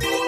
Bye.